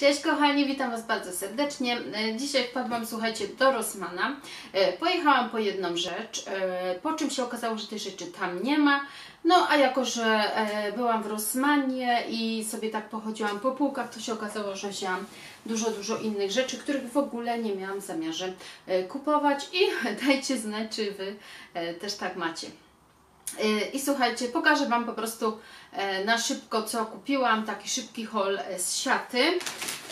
Cześć kochani, witam Was bardzo serdecznie. E, Dzisiaj wpadłam, słuchajcie, do Rossmana. E, Pojechałam po jedną rzecz, e, po czym się okazało, że tej rzeczy tam nie ma. No a jako, że byłam w Rossmanie i sobie tak pochodziłam po półkach, to się okazało, że wzięłam dużo, dużo innych rzeczy, których w ogóle nie miałam zamiarze kupować i dajcie znać, czy Wy też tak macie. I słuchajcie, pokażę Wam po prostu e, na szybko, co kupiłam, taki szybki haul e, z siaty.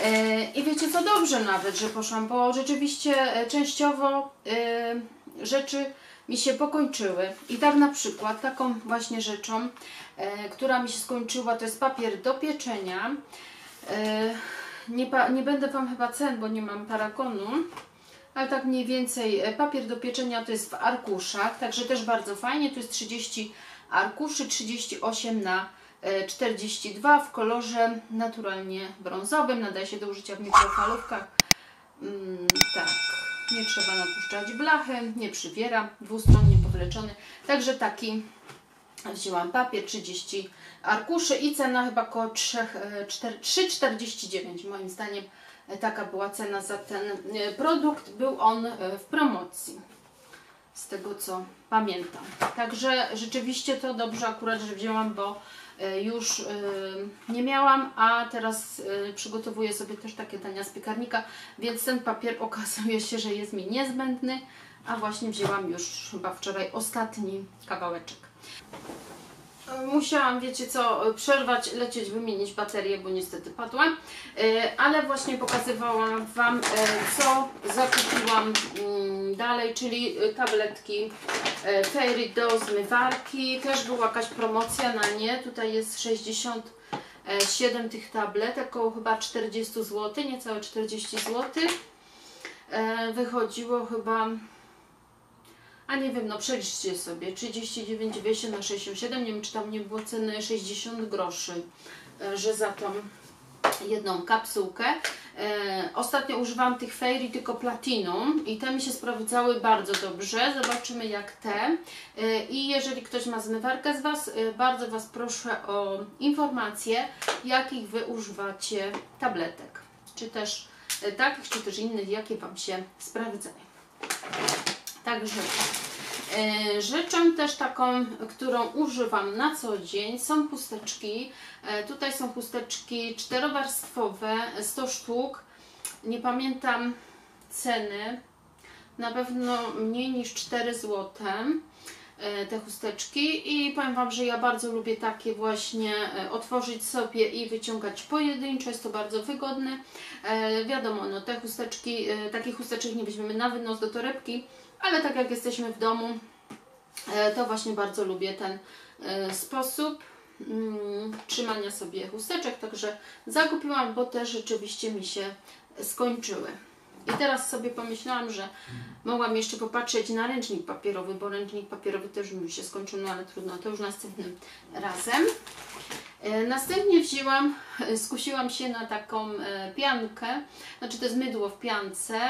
E, I wiecie co, dobrze nawet, że poszłam, bo rzeczywiście częściowo rzeczy mi się pokończyły. I tak na przykład, taką właśnie rzeczą, która mi się skończyła, to jest papier do pieczenia. Nie, nie będę Wam chyba cen, bo nie mam paragonu ale tak mniej więcej e, papier do pieczenia to jest w arkuszach, także też bardzo fajnie, tu jest 30 arkuszy, 38 na e, 42 w kolorze naturalnie brązowym, nadaje się do użycia w mikrofalówkach. Mm, tak, nie trzeba napuszczać blachy, nie przywiera, dwustronnie powleczony, także taki wzięłam papier, 30 arkuszy i cena chyba około 3, e, 4 3,49 moim zdaniem. e, taka była cena za ten e, produkt. Był on e, w promocji, z tego co pamiętam. Także rzeczywiście to dobrze akurat, że wzięłam, bo e, już e, nie miałam, a teraz e, przygotowuję sobie też takie dania z piekarnika, więc ten papier okazuje się, że jest mi niezbędny, a właśnie wzięłam już chyba wczoraj ostatni kawałeczek. Musiałam, wiecie co, przerwać, lecieć, wymienić baterię, bo niestety padła. E, Ale właśnie pokazywałam Wam, e, co zakupiłam mm, dalej, czyli e, tabletki Fairy do zmywarki. Też była jakaś promocja na nie. Tutaj jest 67 tych tabletek, około chyba 40 zł, niecałe 40 zł. Wychodziło chyba a nie wiem, no przeliczcie sobie, 39,90 na 67, nie wiem czy tam nie było ceny 60 groszy, e, że za tą jedną kapsułkę. E, ostatnio używałam tych Fairy tylko Platinum i te mi się sprawdzały bardzo dobrze. Zobaczymy jak te. E, I jeżeli ktoś ma zmywarkę z Was, e, bardzo Was proszę o informacje, jakich Wy używacie tabletek. Czy też e, takich, czy też innych, jakie Wam się sprawdzają. Także e, rzeczą też taką, którą używam na co dzień są chusteczki. E, tutaj są chusteczki czterowarstwowe, 100 sztuk. Nie pamiętam ceny, na pewno mniej niż 4 zł e, te chusteczki i powiem Wam, że ja bardzo lubię takie właśnie otworzyć sobie i wyciągać pojedynczo, jest to bardzo wygodne. Wiadomo, no te chusteczki, takich chusteczek nie weźmiemy na wynos do torebki, ale tak jak jesteśmy w domu, e, to właśnie bardzo lubię ten e, sposób mm, trzymania sobie chusteczek, także zakupiłam, bo te rzeczywiście mi się skończyły. I teraz sobie pomyślałam, że mogłam jeszcze popatrzeć na ręcznik papierowy, bo ręcznik papierowy też mi się skończył, no ale trudno, to już następnym razem. E, Następnie wzięłam, skusiłam się na taką piankę, znaczy to jest mydło w piance,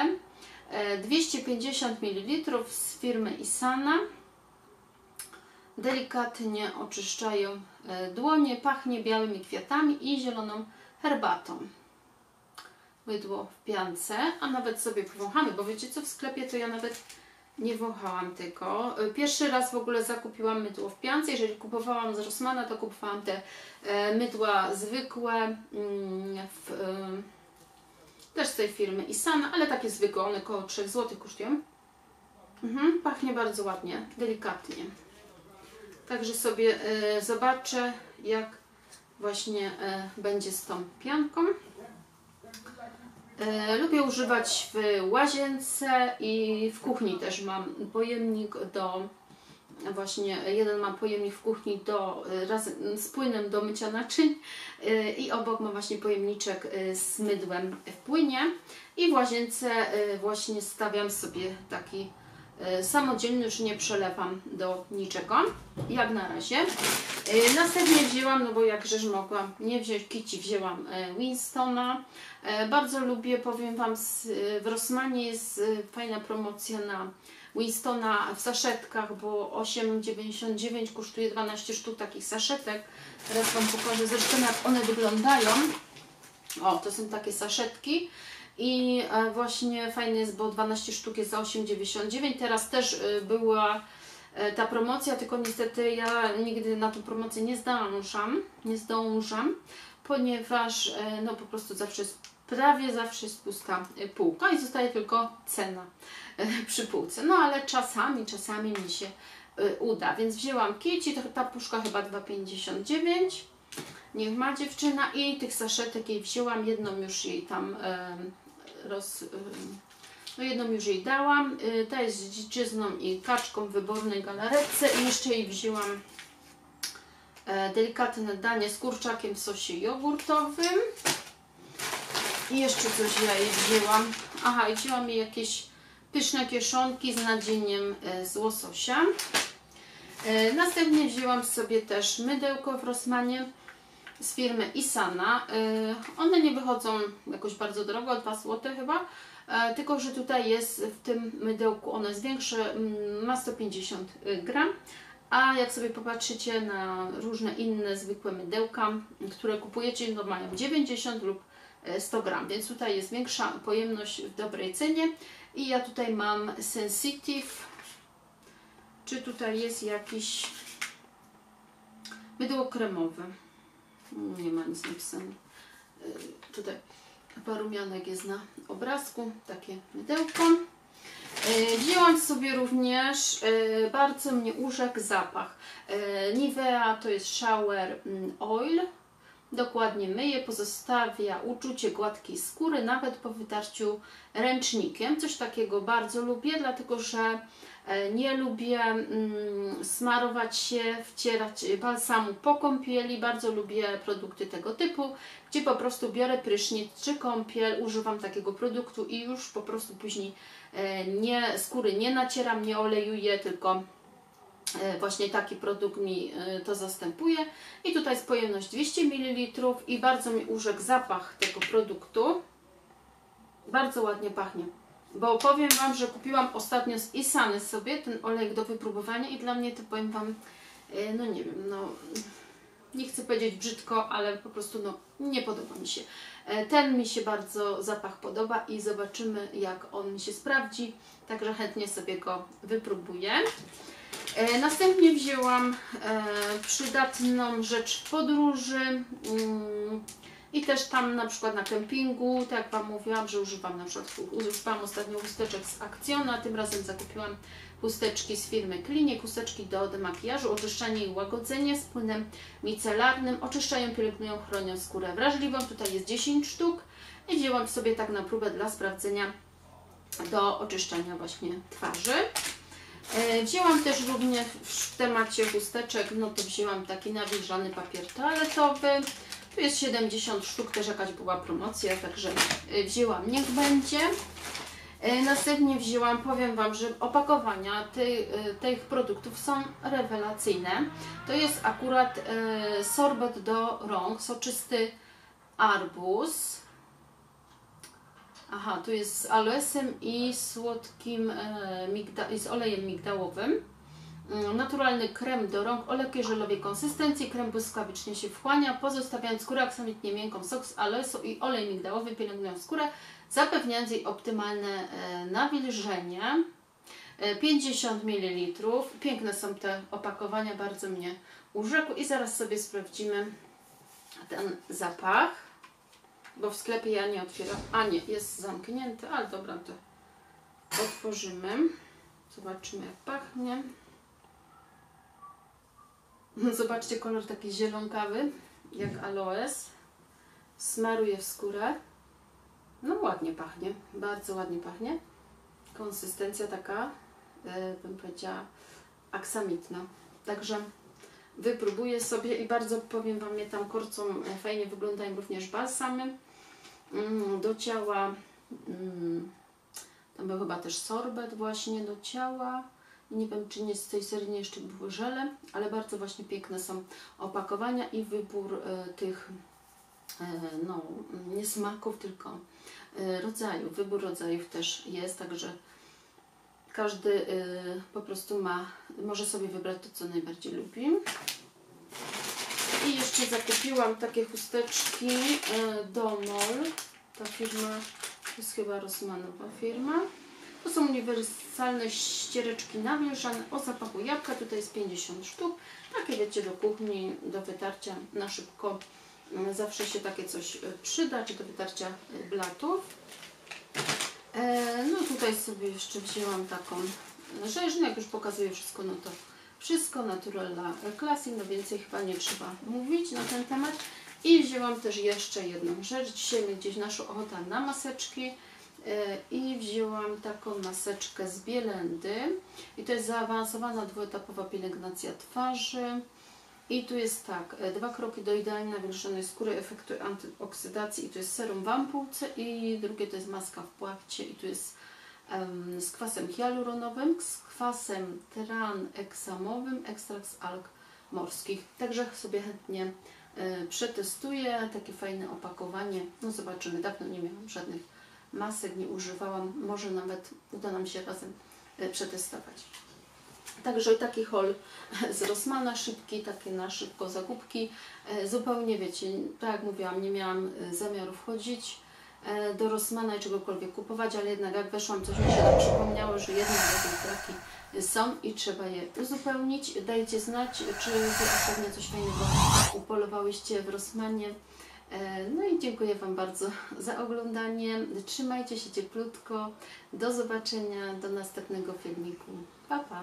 250 ml z firmy Isana. Delikatnie oczyszczają e, dłonie, pachnie białymi kwiatami i zieloną herbatą. Mydło w piance, a nawet sobie powąchamy, bo wiecie co, w sklepie to ja nawet nie wąchałam tego. E, Pierwszy raz w ogóle zakupiłam mydło w piance. Jeżeli kupowałam z Rossmana, to kupowałam te e, mydła zwykłe mm, w, e, tej firmy Isana, ale takie zwykłe, one około 3 zł kosztują. Mhm, pachnie bardzo ładnie, delikatnie. Także sobie e, zobaczę, jak właśnie e, będzie z tą pianką. E, lubię używać w łazience i w kuchni też mam pojemnik do właśnie jeden mam pojemnik w kuchni do, e, razem z płynem do mycia naczyń e, i obok mam właśnie pojemniczek e, z mydłem w płynie. I w łazience właśnie stawiam sobie taki e, samodzielny, już nie przelewam do niczego, jak na razie. E, Następnie wzięłam, no bo jakżeż mogłam nie wziąć Kici, wzięłam e, Winstona. Bardzo lubię, powiem Wam, w Rossmanie jest fajna promocja na Winstona w saszetkach, bo 8,99 kosztuje 12 sztuk takich saszetek. Teraz Wam pokażę zresztą jak one wyglądają. O, to są takie saszetki i e, właśnie fajne jest, bo 12 sztuk jest za 8,99. Teraz też e, była e, ta promocja, tylko niestety ja nigdy na tą promocję nie zdążam, nie zdążam, ponieważ no po prostu zawsze jest, prawie zawsze jest pusta półka i zostaje tylko cena przy półce. No ale czasami, czasami mi się uda, więc wzięłam kici, ta puszka chyba 2,59 niech ma dziewczyna i tych saszetek jej wzięłam, jedną już jej tam roz... no jedną już jej dałam, y, ta jest z dziczyzną i kaczką w wybornej galaretce. I jeszcze jej wzięłam e, delikatne danie z kurczakiem w sosie jogurtowym. I jeszcze coś ja jej wzięłam, aha i wzięłam jej jakieś pyszne kieszonki z nadzieniem e, z łososia. E, Następnie wzięłam sobie też mydełko w Rossmanie z firmy Isana. Y, One nie wychodzą jakoś bardzo drogo, 2 zł chyba, e, tylko że tutaj jest w tym mydełku, ono jest większe, mm, ma 150 gram. A jak sobie popatrzycie na różne inne zwykłe mydełka, które kupujecie, no mają 90 lub e, 100 gram, więc tutaj jest większa pojemność w dobrej cenie. I ja tutaj mam Sensitive. Czy tutaj jest jakiś mydło kremowe? Nie ma nic napisane. Y, Tutaj parumianek jest na obrazku, takie mydełko. Y, Wzięłam sobie również, y, bardzo mnie urzekł zapach. Nivea to jest shower mm, oil. Dokładnie myje, pozostawia uczucie gładkiej skóry, nawet po wytarciu ręcznikiem. Coś takiego bardzo lubię, dlatego że nie lubię mm, smarować się, wcierać balsamu po kąpieli. Bardzo lubię produkty tego typu, gdzie po prostu biorę prysznic czy kąpiel, używam takiego produktu i już po prostu później e, nie, skóry nie nacieram, nie olejuję, tylko E, właśnie taki produkt mi e, to zastępuje. I tutaj jest pojemność 200 ml i bardzo mi urzekł zapach tego produktu. Bardzo ładnie pachnie. Bo powiem Wam, że kupiłam ostatnio z Isany sobie ten olejek do wypróbowania i dla mnie to powiem Wam, e, no nie wiem, no nie chcę powiedzieć brzydko, ale po prostu no nie podoba mi się. E, Ten mi się bardzo zapach podoba i zobaczymy jak on mi się sprawdzi. Także chętnie sobie go wypróbuję. E, Następnie wzięłam przydatną rzecz podróży mm, i też tam na przykład na kempingu, tak jak Wam mówiłam, że używam na przykład, używałam ostatnio chusteczek z Acciona, tym razem zakupiłam chusteczki z firmy Klinie, chusteczki do demakijażu, oczyszczanie i łagodzenie z płynem micelarnym, oczyszczają, pielęgnują, chronią skórę wrażliwą, tutaj jest 10 sztuk i wzięłam sobie tak na próbę dla sprawdzenia do oczyszczania właśnie twarzy. E, Wzięłam też również w temacie chusteczek, no to wzięłam taki nawilżany papier toaletowy. Tu jest 70 sztuk, też jakaś była promocja, także e, wzięłam, niech będzie. E, Następnie wzięłam, powiem Wam, że opakowania e, tych produktów są rewelacyjne. To jest akurat sorbet do rąk, soczysty arbuz. Aha, tu jest z aloesem i słodkim, i z olejem migdałowym. Mm, Naturalny krem do rąk o lekkiej żelowej konsystencji. Krem błyskawicznie się wchłania, pozostawiając skórę aksamitnie miękką. Sok z aloesu i olej migdałowy pielęgnują skórę, zapewniając jej optymalne e, nawilżenie. E, 50 ml. Piękne są te opakowania, bardzo mnie urzekły. I zaraz sobie sprawdzimy ten zapach bo w sklepie ja nie otwieram. A nie, jest zamknięty, ale dobra, to otworzymy. Zobaczymy jak pachnie. Zobaczcie kolor taki zielonkawy, jak aloes. Smaruję w skórę. No ładnie pachnie, bardzo ładnie pachnie. Konsystencja taka, e, bym powiedziała, aksamitna. Także wypróbuję sobie i bardzo powiem Wam, je tam korcą e, fajnie wyglądają również balsamy mm, do ciała. Mm, tam był chyba też sorbet właśnie do ciała. Nie wiem, czy nie z tej serii nie jeszcze były żele, ale bardzo właśnie piękne są opakowania i wybór e, tych e, no, nie smaków, tylko e, rodzajów. Wybór rodzajów też jest, także każdy po prostu ma, może sobie wybrać to, co najbardziej lubi. I jeszcze zakupiłam takie chusteczki Donol. Ta firma jest chyba Rosmanowa firma. To są uniwersalne ściereczki nawilżane o zapachu jabłka. Tutaj jest 50 sztuk. Takie wiecie do kuchni, do wytarcia na szybko. Mm, Zawsze się takie coś e, przyda, czy do wytarcia e, blatów. E, no tutaj sobie jeszcze wzięłam taką rzecz, no jak już pokazuję wszystko, no to wszystko Naturella Classic, no więcej chyba nie trzeba mówić na ten temat. I wzięłam też jeszcze jedną rzecz, dzisiaj gdzieś naszła ochota na maseczki i wzięłam taką maseczkę z Bielendy i to jest zaawansowana dwuetapowa pielęgnacja twarzy. I tu jest tak, e, dwa kroki do idealnie nawilżonej skóry, efektu antyoksydacji i tu jest serum w ampułce i drugie to jest maska w płachcie i tu jest em, z kwasem hialuronowym, z kwasem traneksamowym, ekstrakt z alg morskich. Także sobie chętnie e, przetestuję, takie fajne opakowanie. No zobaczymy, dawno nie miałam żadnych masek, nie używałam, może nawet uda nam się razem e, przetestować. Także taki haul z Rossmana, szybki, takie na szybko zakupki. E, Zupełnie wiecie, tak jak mówiłam, nie miałam e, zamiaru wchodzić do Rossmana i czegokolwiek kupować, ale jednak jak weszłam, coś mi się tak przypomniało, że jednak jakieś braki są i trzeba je uzupełnić. Dajcie znać, czy Wy ostatnio coś fajnego upolowałyście w Rossmanie. E, No i dziękuję Wam bardzo za oglądanie. Trzymajcie się cieplutko. Do zobaczenia, do następnego filmiku. Pa, pa!